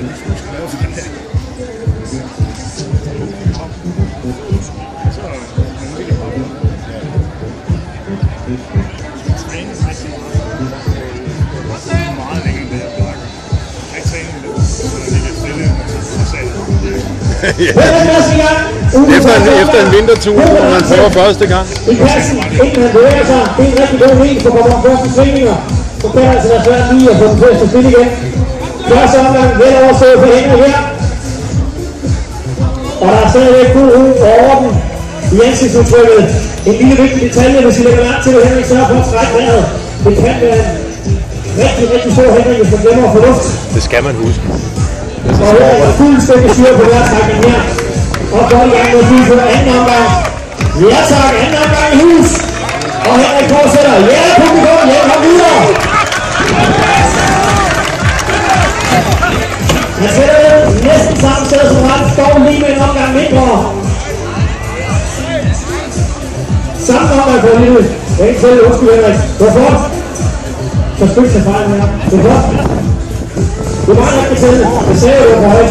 en for det. Så er en lille pause. Rigtig meget. Meget længere end det, jeg plejer at. Jeg træner lidt, så stille, og så Efter en, efter en vintertur, hvor man prøver første gang. I kassen, inden han bevæger sig, det er en rigtig god en, for kommer første svingninger. Så kan det altså være svært lige at få den til at stå stille igen. Første omgang vel overstået for her. Og der er stadigvæk god ro og orden i ansigtsudtrykket. En lille vigtig detalje, hvis I lægger mærke til, at Henrik sørger for at trække vejret. Det kan være en rigtig, rigtig stor Henrik, hvis man glemmer at få luft. Det skal man huske. Og her er fuldstændig styr på vejrtrækningen her. Og godt i gang med at på anden omgang. Ja tak, anden omgang i hus. Jeg sætter det næsten samme sted som Ralf, Står lige med en omgang mindre. Samme omgang for lille. Jeg er ikke selv undskyld, Henrik. Det var flot. Så spil sig fejl her. Det er flot. Det var nok det selv. Det sagde jeg jo på højt.